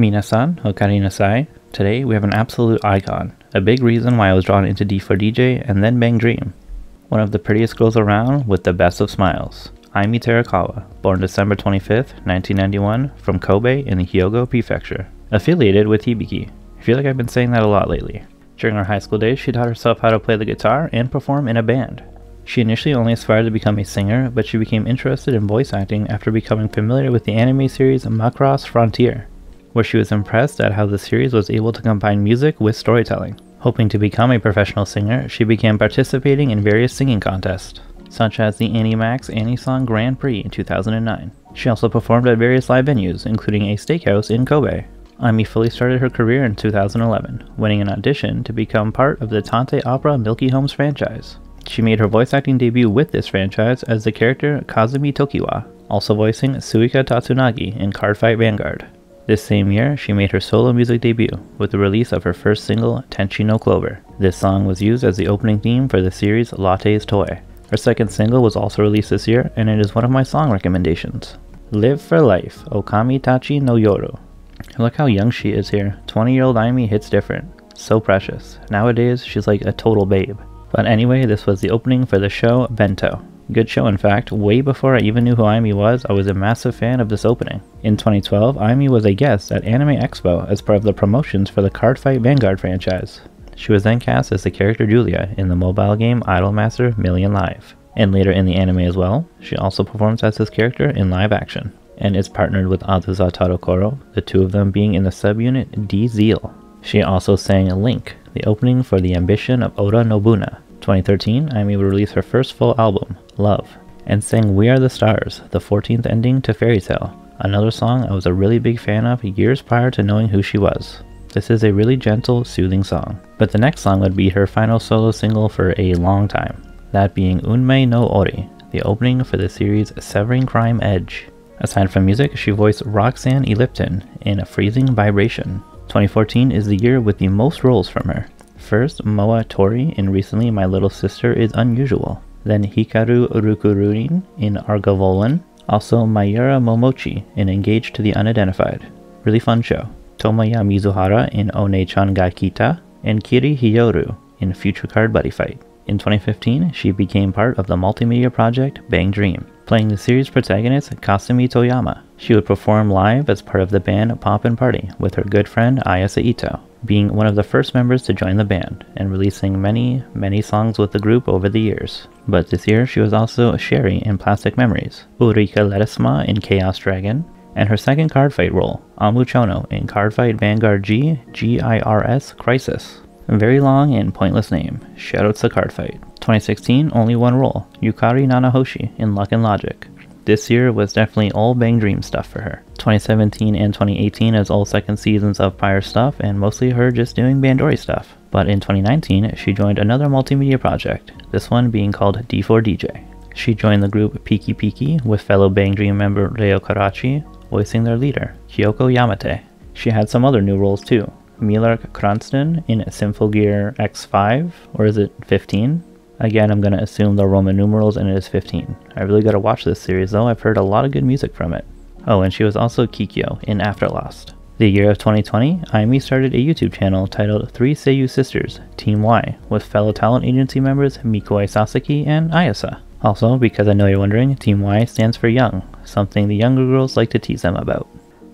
Minasan, Okarina Nasai. Today we have an absolute icon, a big reason why I was drawn into D4DJ and then Bang Dream. One of the prettiest girls around with the best of smiles. Aimi Terakawa, born December 25th, 1991, from Kobe in the Hyogo Prefecture, affiliated with Hibiki. I feel like I've been saying that a lot lately. During her high school days, she taught herself how to play the guitar and perform in a band. She initially only aspired to become a singer, but she became interested in voice acting after becoming familiar with the anime series Macross Frontier, where she was impressed at how the series was able to combine music with storytelling. Hoping to become a professional singer, she began participating in various singing contests, such as the Animax Anisong Grand Prix in 2009. She also performed at various live venues, including a steakhouse in Kobe. Aimi fully started her career in 2011, winning an audition to become part of the Tantei Opera Milky Holmes franchise. She made her voice acting debut with this franchise as the character Kazumi Tokiwa, also voicing Suiko Tatsunagi in Cardfight Vanguard. This same year, she made her solo music debut with the release of her first single, Tenshi no Clover. This song was used as the opening theme for the series Latte's Toy. Her second single was also released this year, and it is one of my song recommendations. Live for Life, Okami Tachi no Yoru, Look how young she is here. 20 year old Aimi hits different. So precious. Nowadays, she's like a total babe. But anyway, this was the opening for the show Bento. Good show, in fact. Way before I even knew who Aimi was, I was a massive fan of this opening. In 2012, Aimi was a guest at Anime Expo as part of the promotions for the Cardfight Vanguard franchise. She was then cast as the character Julia in the mobile game Idolmaster Million Live. And later in the anime as well, she also performs as this character in live action and is partnered with Azusa Tadokoro, the two of them being in the subunit D Zeal. She also sang Link, the opening for The Ambition of Oda Nobuna. 2013, Aimi would release her first full album, Love, and sang We Are the Stars, the 14th ending to Fairy Tail, another song I was a really big fan of years prior to knowing who she was. This is a really gentle, soothing song. But the next song would be her final solo single for a long time, that being Unmei no Ori, the opening for the series Severing Crime Edge. Aside from music, she voiced Roxanne E. Lipton in A Freezing Vibration. 2014 is the year with the most roles from her. First, Moa Tori in recently My Little Sister is Unusual. Then Hikaru Rukuruin in Argevollen. Also Mayura Momochi in Engaged to the Unidentified. Really fun show. Tomoya Mizuhara in One-chan ga Kita. And Kiri Hyoru in Future Card Buddy Fight. In 2015, she became part of the multimedia project Bang Dream playing the series protagonist Kasumi Toyama. She would perform live as part of the band Poppin' Party with her good friend Ayasa Ito, being one of the first members to join the band and releasing many, many songs with the group over the years. But this year she was also a Sherry in Plastic Memories, Ulrika Ledesma in Chaos Dragon, and her second card fight role, Amu Chono in Cardfight Vanguard G GIRS Crisis. Very long and pointless name. Shoutouts to Cardfight. 2016, only one role, Yukari Nanahoshi in Luck and Logic. This year was definitely all Bang Dream stuff for her. 2017 and 2018 is all second seasons of Pyre stuff and mostly her just doing Bandori stuff. But in 2019, she joined another multimedia project, this one being called D4DJ. She joined the group Peaky P-key with fellow Bang Dream member Reo Kurachi, voicing their leader, Kyoko Yamate. She had some other new roles too. Milark Cranston in Symphogear X5, or is it 15? Again, I'm going to assume the Roman numerals and it is 15. I really got to watch this series though, I've heard a lot of good music from it. Oh, and she was also Kikyo in Afterlost. The year of 2020, Aimi started a YouTube channel titled Three Seiyu Sisters, Team Y, with fellow talent agency members Mikoi Sasaki and Ayasa. Also, because I know you're wondering, Team Y stands for young, something the younger girls like to tease them about.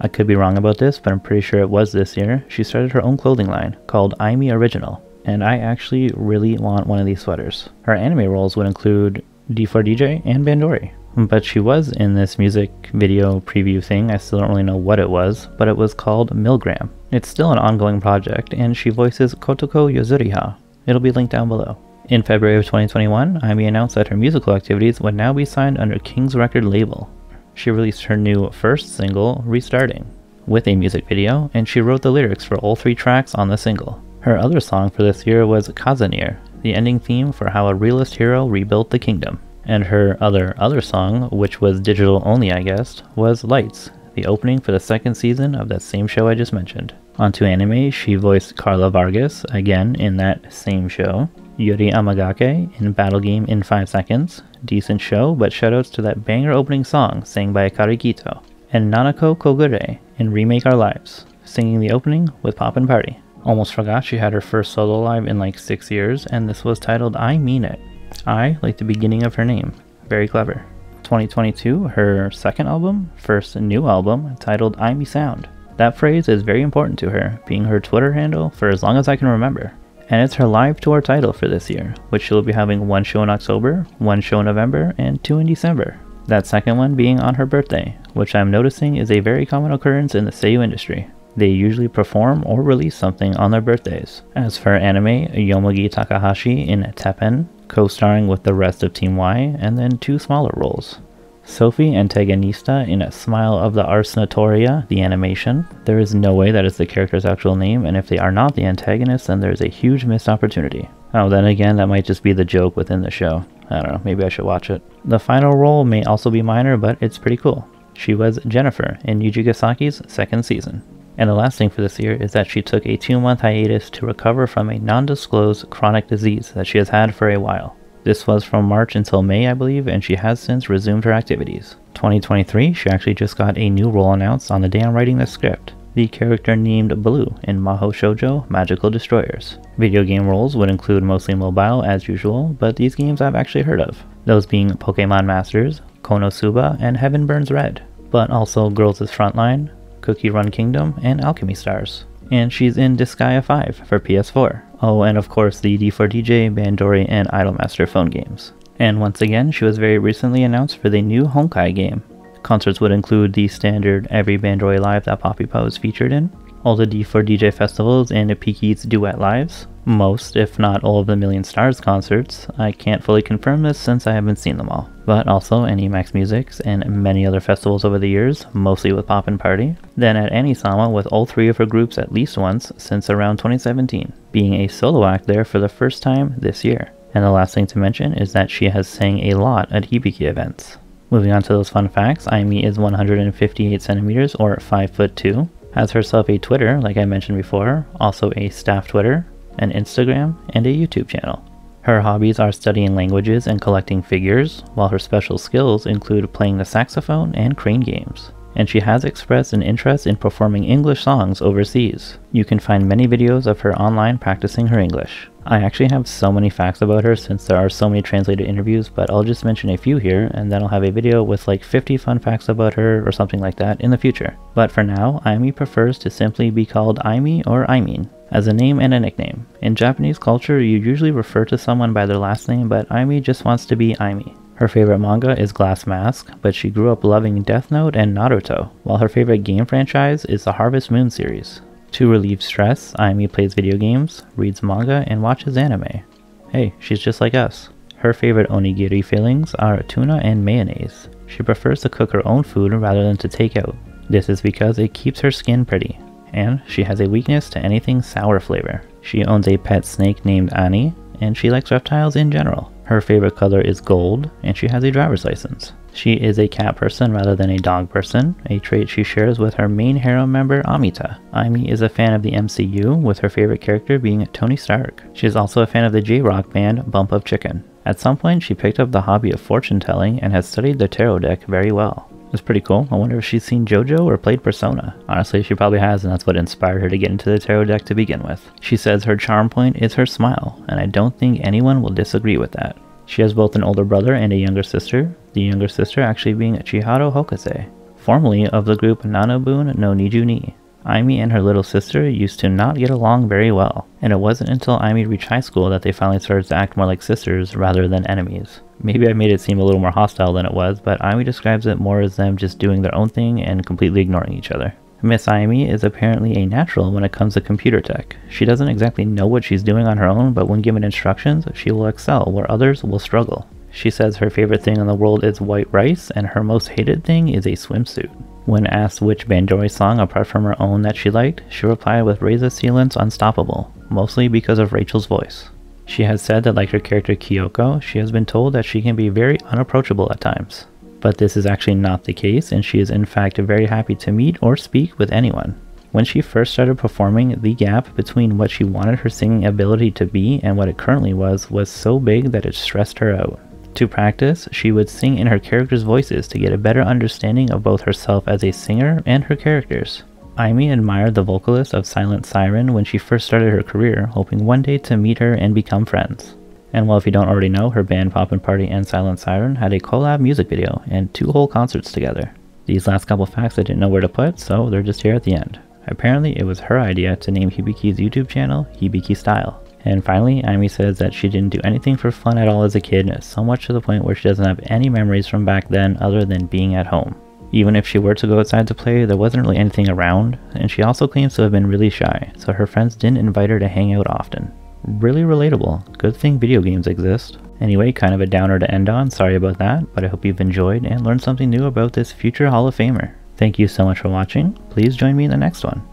I could be wrong about this, but I'm pretty sure it was this year, she started her own clothing line called Aimi Original, and I actually really want one of these sweaters. Her anime roles would include D4DJ and Bandori. But she was in this music video preview thing, I still don't really know what it was, but it was called Milgram. It's still an ongoing project, and she voices Kotoko Yozuriha. It'll be linked down below. In February of 2021, Aimi announced that her musical activities would now be signed under King's Record label. She released her new first single, Restarting, with a music video, and she wrote the lyrics for all three tracks on the single. Her other song for this year was Kazanir, the ending theme for how a realist hero rebuilt the kingdom. And her other other song, which was digital only I guess, was Lights, the opening for the second season of that same show I just mentioned. Onto anime, she voiced Carla Vargas, again in that same show. Yuri Amagake in Battle Game in 5 Seconds. Decent show, but shoutouts to that banger opening song sang by Akari Kito. And Nanako Kogure in Remake Our Lives singing the opening with Poppin' Party. Almost forgot she had her first solo live in like 6 years, and this was titled I Mean It. I, like the beginning of her name. Very clever. 2022, her second album, first new album, titled I Me Sound. That phrase is very important to her, being her Twitter handle for as long as I can remember. And it's her live tour title for this year, which she'll be having one show in October, one show in November, and two in December. That second one being on her birthday, which I'm noticing is a very common occurrence in the Seiyu industry. They usually perform or release something on their birthdays. As for anime, Yomugi Takahashi in Teppen, co-starring with the rest of Team Y, and then two smaller roles. Sophie Antagonista in a Smile of the Ars Notoria, the animation. There is no way that is the character's actual name, and if they are not the antagonist, then there's a huge missed opportunity. Oh, then again, that might just be the joke within the show. I don't know, maybe I should watch it. The final role may also be minor, but it's pretty cool. She was Jennifer in Yuji Gasaki's second season. And the last thing for this year is that she took a two month hiatus to recover from a non disclosed chronic disease that she has had for a while. This was from March until May, I believe, and she has since resumed her activities. 2023, she actually just got a new role announced on the day I'm writing this script. The character named Blue in Maho Shoujo Magical Destroyers. Video game roles would include mostly mobile as usual, but these games I've actually heard of. Those being Pokemon Masters, Konosuba, and Heaven Burns Red. But also Girls' Frontline, Cookie Run Kingdom, and Alchemy Stars. And she's in Disgaea 5 for PS4. Oh, and of course the D4DJ, Bandori, and Idolmaster phone games. And once again, she was very recently announced for the new Honkai game. Concerts would include the standard Every Bandori Live that Poppy Po is featured in, all the D4DJ festivals and Piki's duet lives, most, if not all of the Million Stars concerts. I can't fully confirm this since I haven't seen them all. But also Animax Musix and many other festivals over the years, mostly with Poppin' Party. Then at Anisama with all three of her groups at least once since around 2017, being a solo act there for the first time this year. And the last thing to mention is that she has sang a lot at Hibiki events. Moving on to those fun facts, Aimi is 158 centimeters or 5 foot 2, has herself a Twitter, like I mentioned before, also a staff Twitter, an Instagram, and a YouTube channel. Her hobbies are studying languages and collecting figures, while her special skills include playing the saxophone and crane games. And she has expressed an interest in performing English songs overseas. You can find many videos of her online practicing her English. I actually have so many facts about her since there are so many translated interviews, but I'll just mention a few here and then I'll have a video with like 50 fun facts about her or something like that in the future. But for now, Aimi prefers to simply be called Aimi or Aimin as a name and a nickname. In Japanese culture, you usually refer to someone by their last name, but Aimi just wants to be Aimi. Her favorite manga is Glass Mask, but she grew up loving Death Note and Naruto, while her favorite game franchise is the Harvest Moon series. To relieve stress, Aimi plays video games, reads manga, and watches anime. Hey, she's just like us. Her favorite onigiri fillings are tuna and mayonnaise. She prefers to cook her own food rather than to take out. This is because it keeps her skin pretty and she has a weakness to anything sour flavor. She owns a pet snake named Annie, and she likes reptiles in general. Her favorite color is gold, and she has a driver's license. She is a cat person rather than a dog person, a trait she shares with her main hero member Amita. Aimi is a fan of the MCU, with her favorite character being Tony Stark. She is also a fan of the J-rock band Bump of Chicken. At some point, she picked up the hobby of fortune telling and has studied the tarot deck very well. It's pretty cool. I wonder if she's seen JoJo or played Persona. Honestly, she probably has, and that's what inspired her to get into the tarot deck to begin with. She says her charm point is her smile, and I don't think anyone will disagree with that. She has both an older brother and a younger sister, the younger sister actually being Chiharu Hokage, formerly of the group Nanabun no Niju ni. Aimi and her little sister used to not get along very well, and it wasn't until Aimi reached high school that they finally started to act more like sisters rather than enemies. Maybe I made it seem a little more hostile than it was, but Aimi describes it more as them just doing their own thing and completely ignoring each other. Miss Aimi is apparently a natural when it comes to computer tech. She doesn't exactly know what she's doing on her own, but when given instructions, she will excel where others will struggle. She says her favorite thing in the world is white rice, and her most hated thing is a swimsuit. When asked which Bandori song apart from her own that she liked, she replied with Raise A Suilen's Unstoppable, mostly because of Raychell's voice. She has said that like her character Kyoko, she has been told that she can be very unapproachable at times. But this is actually not the case, and she is in fact very happy to meet or speak with anyone. When she first started performing, the gap between what she wanted her singing ability to be and what it currently was was so big that it stressed her out. To practice, she would sing in her characters' voices to get a better understanding of both herself as a singer and her characters. Aimi admired the vocalist of Silent Siren when she first started her career, hoping one day to meet her and become friends. And well, if you don't already know, her band Poppin' Party and Silent Siren had a collab music video and two whole concerts together. These last couple facts I didn't know where to put, so they're just here at the end. Apparently, it was her idea to name Hibiki's YouTube channel Hibiki Style. And finally, Aimi says that she didn't do anything for fun at all as a kid, so much to the point where she doesn't have any memories from back then other than being at home. Even if she were to go outside to play, there wasn't really anything around, and she also claims to have been really shy, so her friends didn't invite her to hang out often. Really relatable. Good thing video games exist. Anyway, kind of a downer to end on, sorry about that, but I hope you've enjoyed and learned something new about this future Hall of Famer. Thank you so much for watching, please join me in the next one.